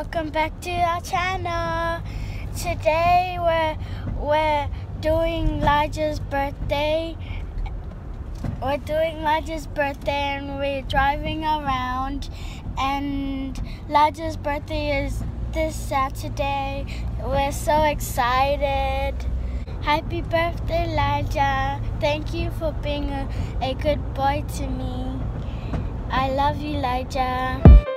welcome back to our channel. Today we're we're doing Laijah's birthday. We're doing Laijah's birthday and we're driving around and Laijah's birthday is this Saturday. We're so excited. Happy birthday, Laijah. Thank you for being a, a good boy to me. I love you, Laijah.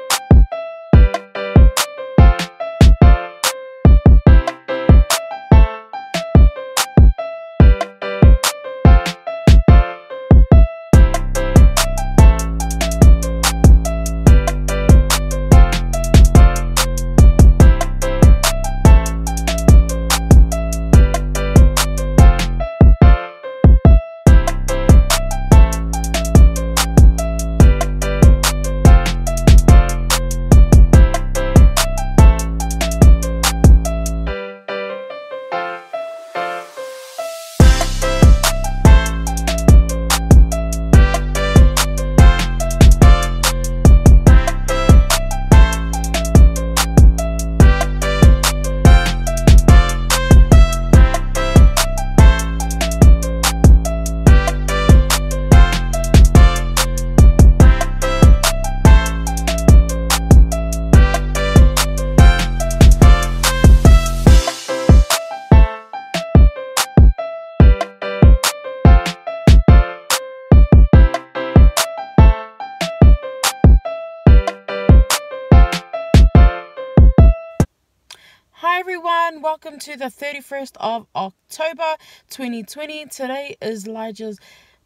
To the 31st of October 2020. Today is Laijah's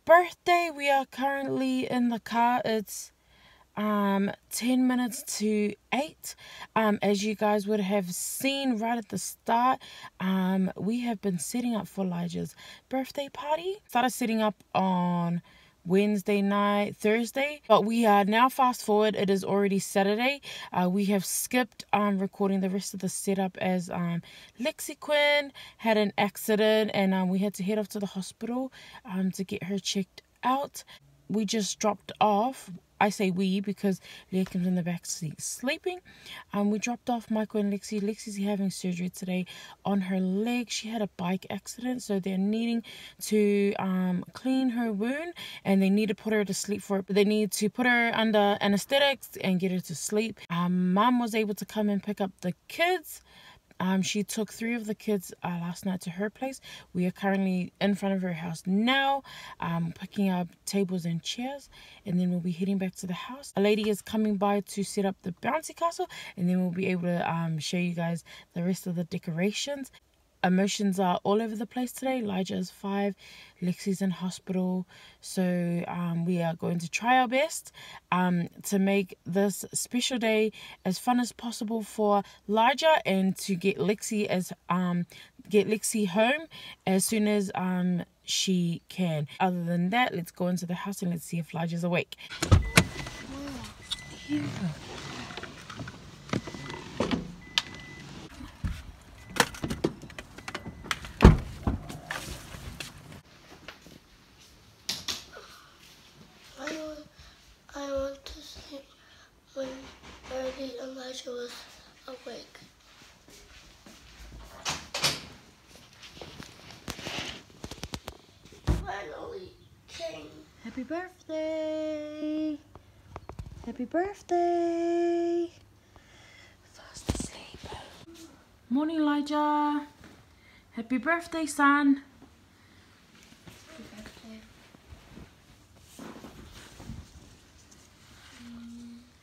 birthday. We are currently in the car. It's um 10 minutes to 8 um as you guys would have seen right at the start um we have been setting up for Laijah's birthday party started setting up on Wednesday night, Thursday. But we are now fast forward. It is already Saturday. Uh, we have skipped um, recording the rest of the setup as um, Lexi Quinn had an accident and um, we had to head off to the hospital um, to get her checked out. We just dropped off I say we because Leah comes in the back seat sleeping. Um, we dropped off Michael and Lexi. Lexi's having surgery today on her leg. She had a bike accident, so they're needing to um, clean her wound and they need to put her to sleep for it. But they need to put her under anesthetics and get her to sleep. Um, Mom was able to come and pick up the kids. Um, she took three of the kids uh, last night to her place. We are currently in front of her house now, um, picking up tables and chairs, and then we'll be heading back to the house. A lady is coming by to set up the bouncy castle, and then we'll be able to um, show you guys the rest of the decorations emotions are all over the place today. Laijah is five, Lexi's in hospital, so um, we are going to try our best um, to make this special day as fun as possible for Laijah and to get Lexi as um, get Lexi home as soon as um, she can. Other than that, let's go into the house and let's see if Laijah's awake. Yeah. Laijah was awake. Finally came. Happy birthday! Happy birthday! Fast asleep. Morning, Laijah. Happy birthday, son.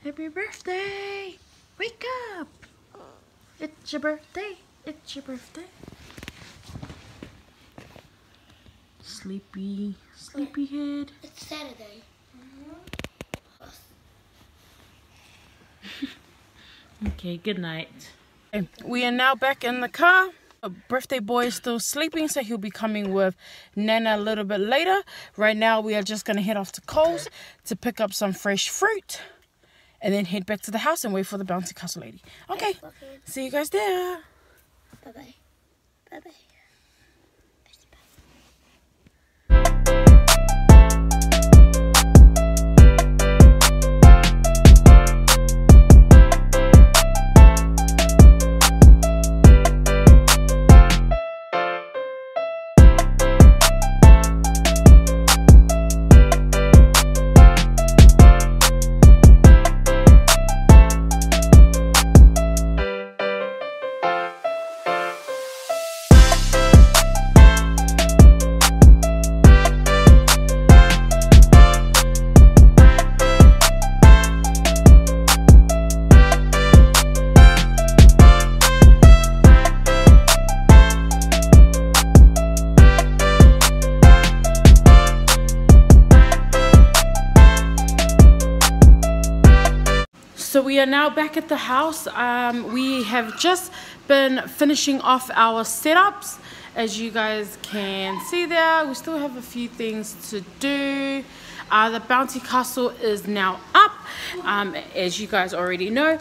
Happy birthday! Wake up! It's your birthday. It's your birthday. Sleepy, sleepy head. It's Saturday. Mm-hmm. okay, good night. We are now back in the car. A birthday boy is still sleeping, so he'll be coming with Nana a little bit later. Right now, we are just going to head off to Coles to pick up some fresh fruit and then head back to the house and wait for the bouncy castle lady. Okay, see you guys there. Bye-bye. Bye-bye. Now back at the house. Um, we have just been finishing off our setups. As you guys can see there, we still have a few things to do. Uh, the bounty castle is now up, um, as you guys already know.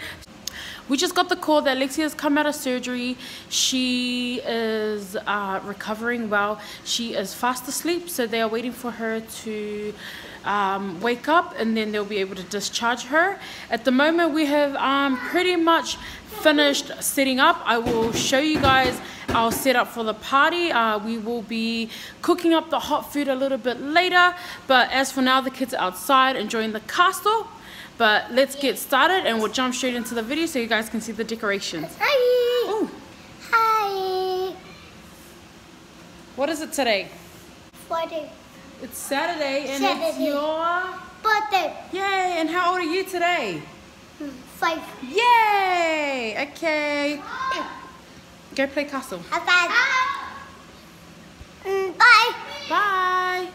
We just got the call that Lexi has come out of surgery. She is uh, recovering well. She is fast asleep, so they are waiting for her to um, wake up and then they'll be able to discharge her. At the moment, we have um, pretty much finished setting up. I will show you guys our setup for the party. Uh, we will be cooking up the hot food a little bit later, but as for now, the kids are outside enjoying the castle. But let's get started and we'll jump straight into the video so you guys can see the decorations. Hi. Ooh, Hi. what is it today? Friday. It's Saturday and it's your... Birthday. Yay! And how old are you today? Hmm, Five. Yay! Okay. Go play castle. Bye. Mm, Bye. Bye.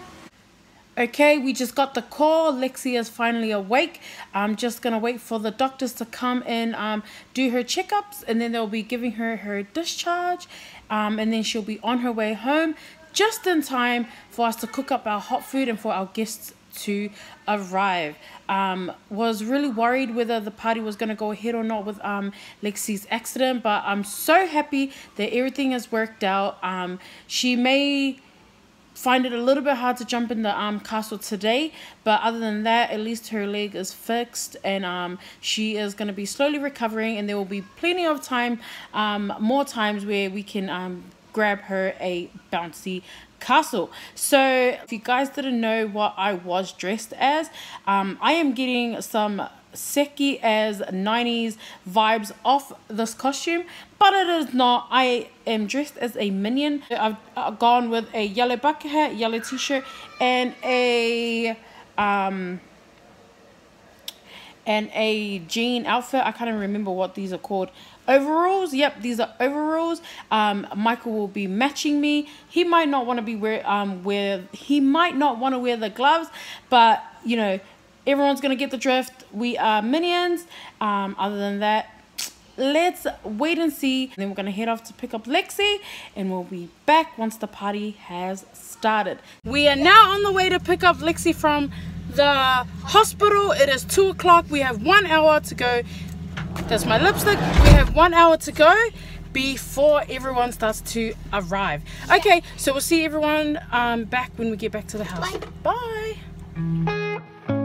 Okay, we just got the call. Lexi is finally awake. I'm just gonna wait for the doctors to come and um, do her checkups, and then they'll be giving her her discharge, um, and then she'll be on her way home just in time for us to cook up our hot food and for our guests to arrive. Um, was really worried whether the party was going to go ahead or not with um, Lexi's accident, but I'm so happy that everything has worked out. Um, she may find it a little bit hard to jump in the um castle today but other than that at least her leg is fixed and um she is going to be slowly recovering and there will be plenty of time um more times where we can um grab her a bouncy castle so if you guys didn't know what i was dressed as um i am getting some Seki as 90s vibes off this costume, but it is not. I am dressed as a minion. I've gone with a yellow bucket hat, yellow t-shirt, and a um and a jean outfit. I can't even remember what these are called. Overalls. Yep, these are overalls. Um, Michael will be matching me. He might not want to be wear um wear. He might not want to wear the gloves, but you know everyone's gonna get the drift. We are minions. Um, other than that, let's wait and see. And then we're gonna head off to pick up Lexi, and we'll be back once the party has started. We are now on the way to pick up Lexi from the hospital. It is two o'clock. We have one hour to go. That's my lipstick. We have one hour to go before everyone starts to arrive. Okay, so we'll see everyone um, back when we get back to the house. Bye. Bye.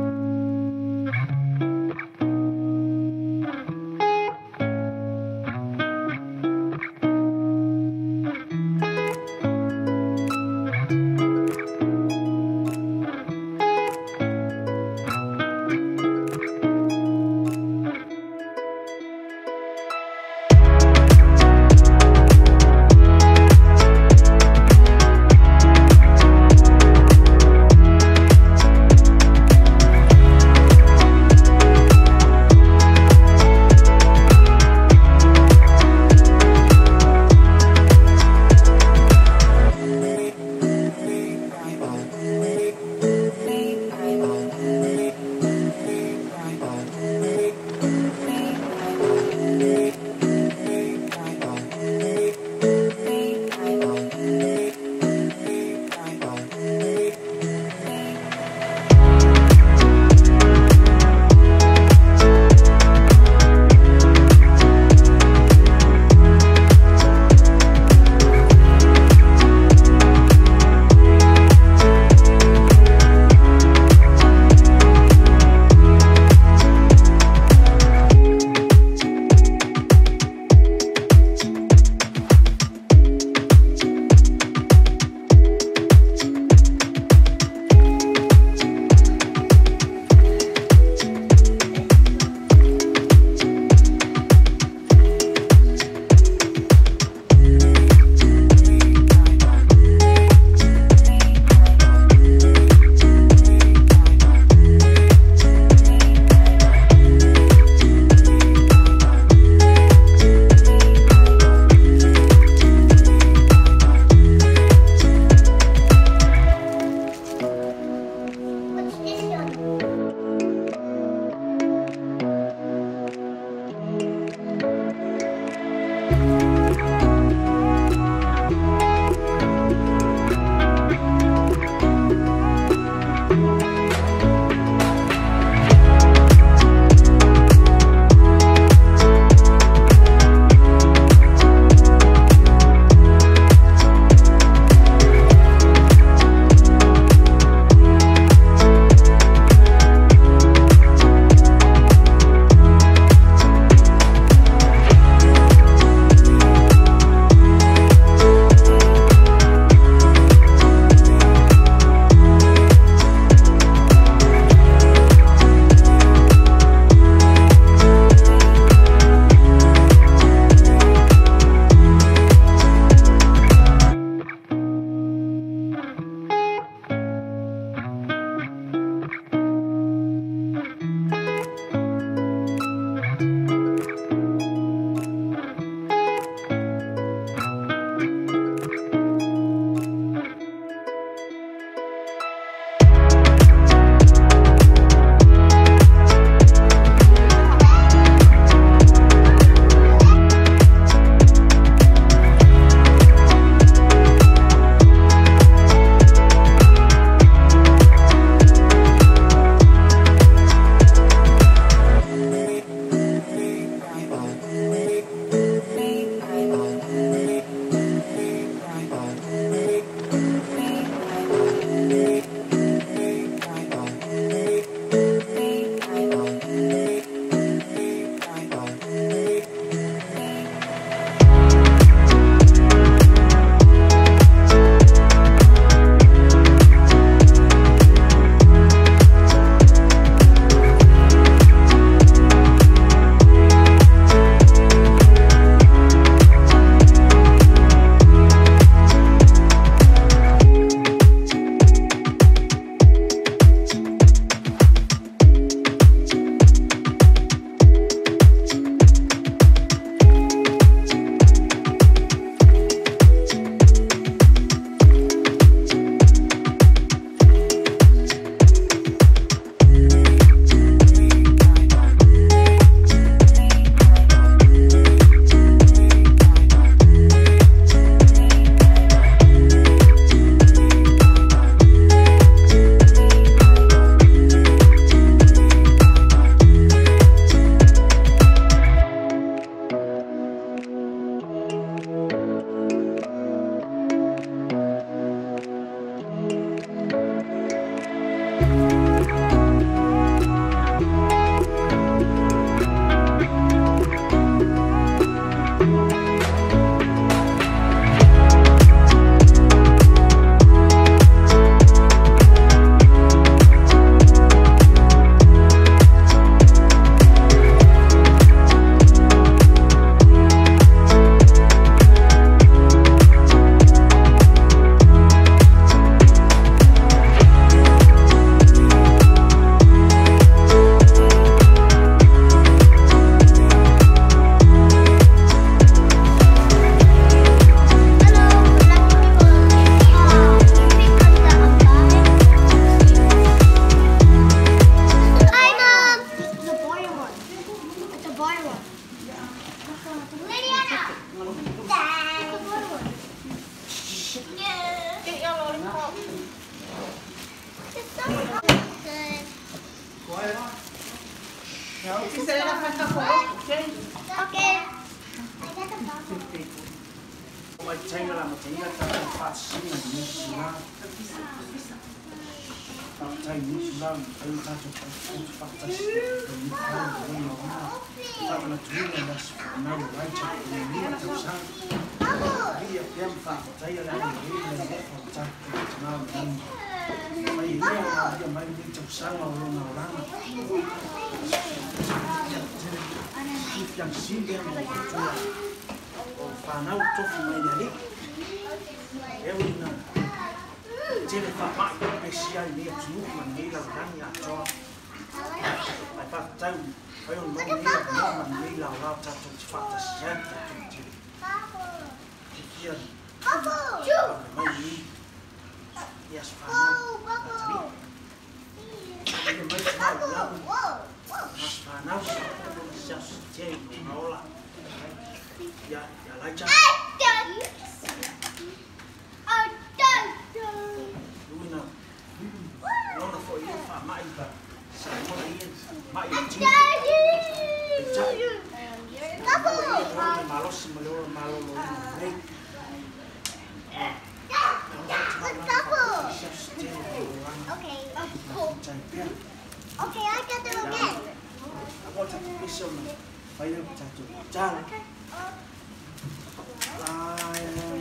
Phát chân phải 用弄 nghĩ là nó mình nghĩ là lao cha trong phát ta xe ta trong chỉ cái kia mày nghĩ yes fanau là chỉ cái Okay, I got them again. Mission na Payo sa chuchan I am a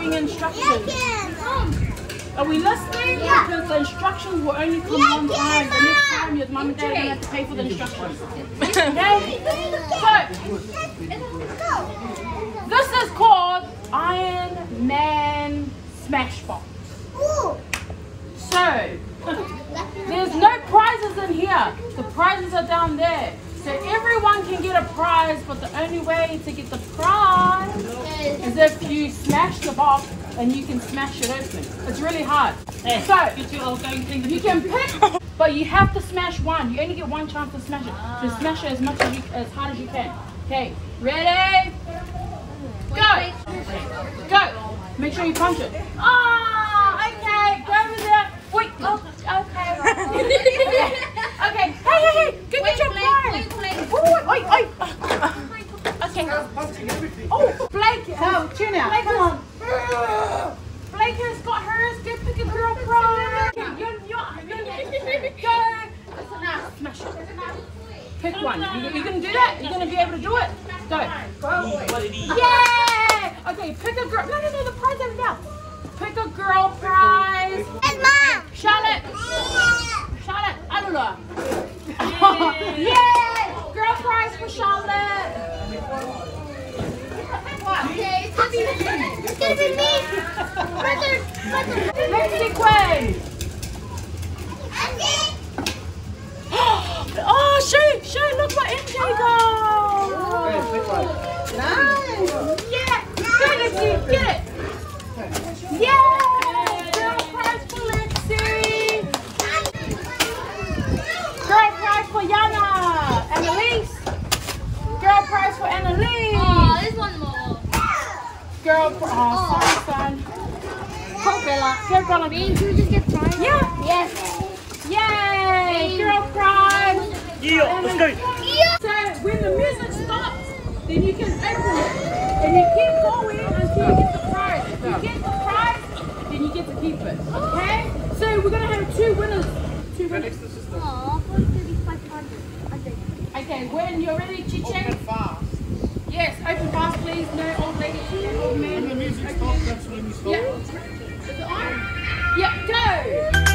following instructions. Are we listening? Yeah. Because the instructions will only come Yeah, one time. The next time your mum and dad are gonna have to pay for the instructions. Okay? So this is called Iron Man Smashbox. So there's no prizes in here. The prizes are down there. So everyone can get a prize, but the only way to get the prize is if you smash the box and you can smash it open. It's really hard. So you can pick, but you have to smash one. You only get one chance to smash it. So smash it as much as you, as hard as you can. Okay, ready? Go. Go. Make sure you punch it. Ah, okay. Go over there. Wait. Oh, okay. okay. Hey, hey, hey. Go get your prize. Oh, wait, wait, wait. Okay. Oh, Blake. No, Tuna. Blake, come on. Blake has got hers. Go pick a girl prize. Okay, you're, you're, you're, go. That's enough. Smash it. Pick one. You, you can do that? You're going to be able to do it? Go. Yay! Okay, pick a girl. No, no, no, the prize over there. Pick a girl prize. Charlotte. Charlotte. Yay! Girl prize for Charlotte. Mexican. Oh, shoot, shoot, look what MJ oh. got. Nice. Yeah, get it, get it. Yeah, finally! Oh, there's one more. Girl, oh, oh. sorry, son. Coconut. Uh, girl, Bella. Me and you just get fried? Yeah. Yes. Yay! Girl, prime. Yeah, let's go. Yeah. So, when the music stops, then you can open it. And you keep going until you get the prize. If you get the prize, then you get to keep it. Okay? So, we're going to have two winners. Two winners. Oh, going to be five hundred. Okay, Okay. when you're ready, Chichen. Open fast, please. No old ladies, no old men. And the music stops, that's when we stop. Yeah. Is it on? Yeah, go!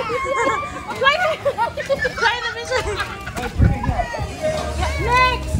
Fly, fly in the vision. Next.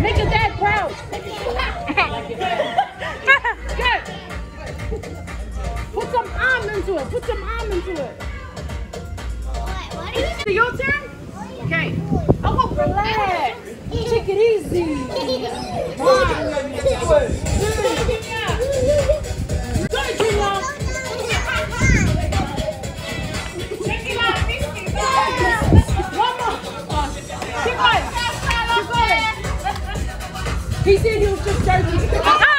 Make your dad proud. Good. Put some arm into it. Put some arm into it. Your turn? Okay. Oh, relax. Take it easy. One, two, He said he was just joking.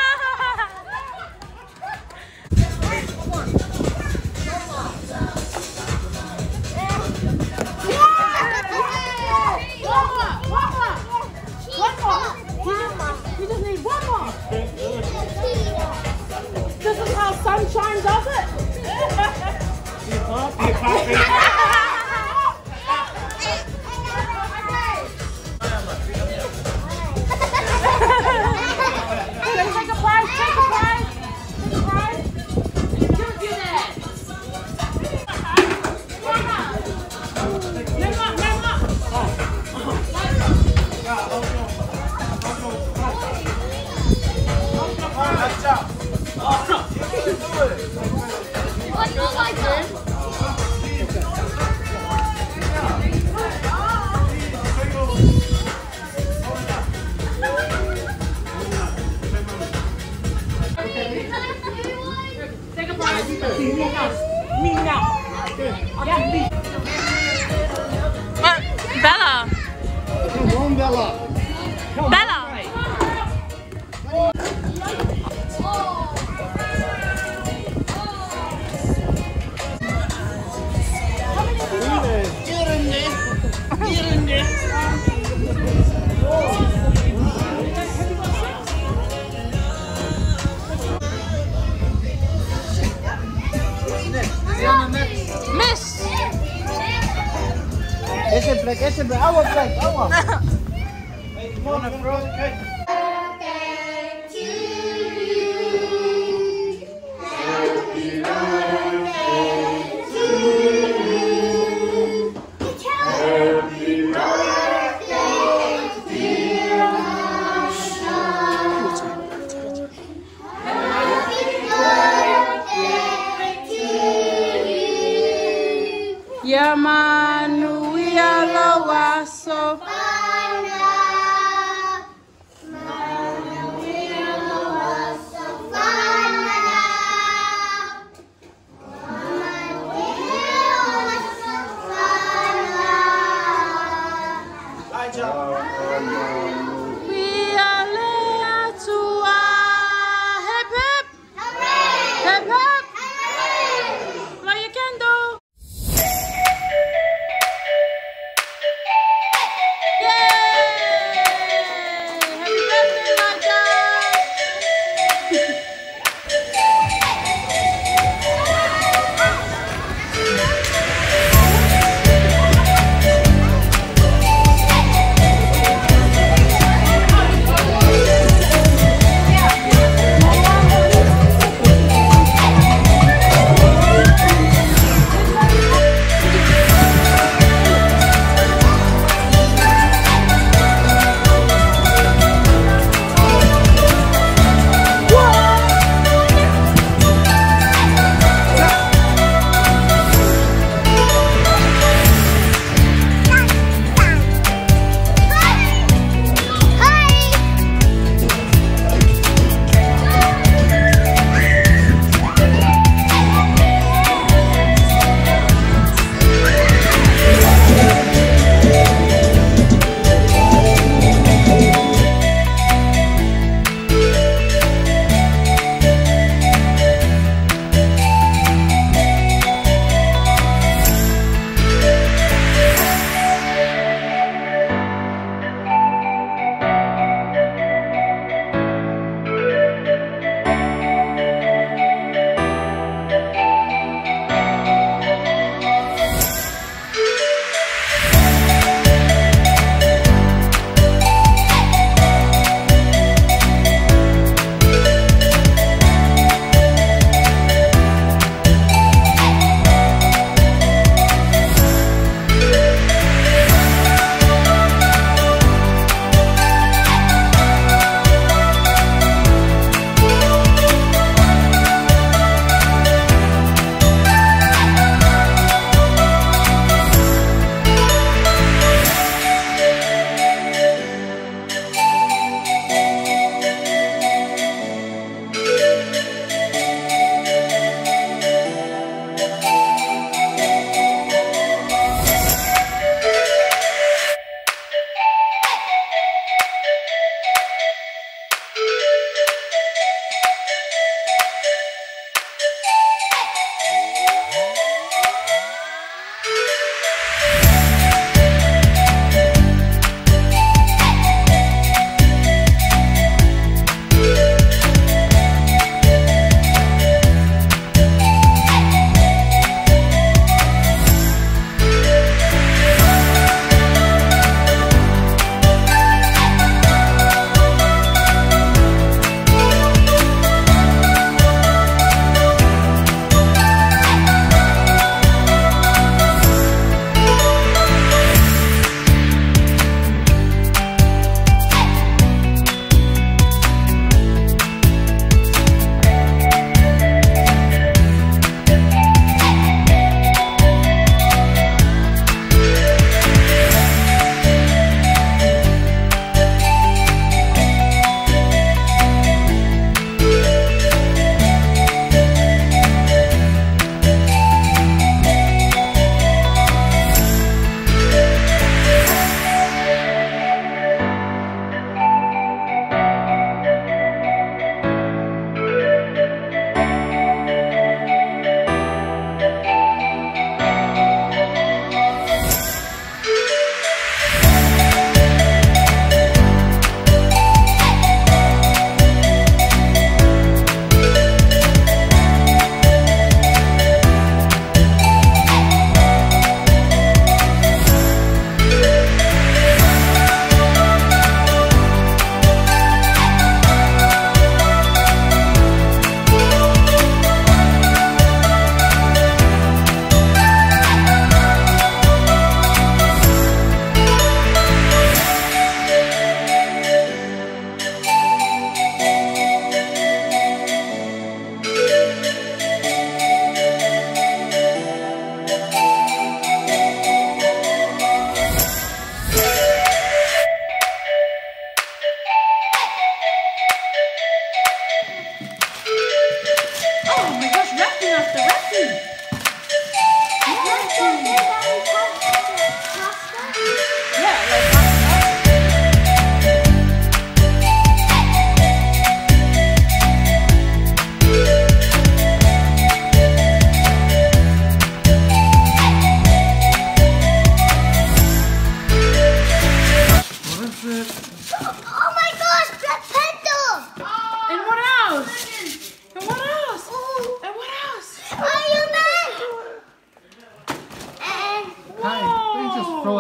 Bella. Come on, Bella.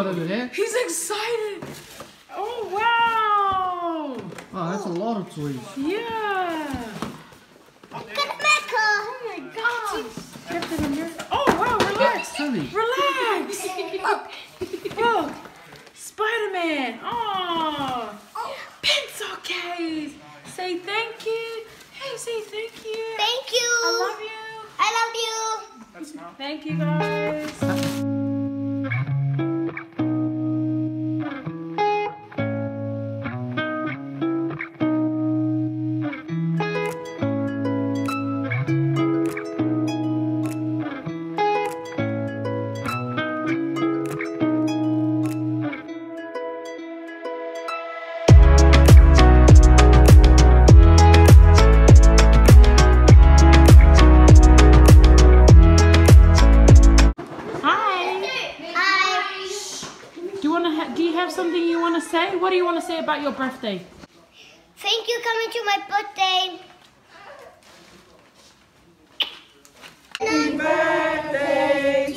water today. He's excited. Oh, wow. Oh, that's oh. a lot of toys. Yeah. Thank you coming to my birthday. Happy birthday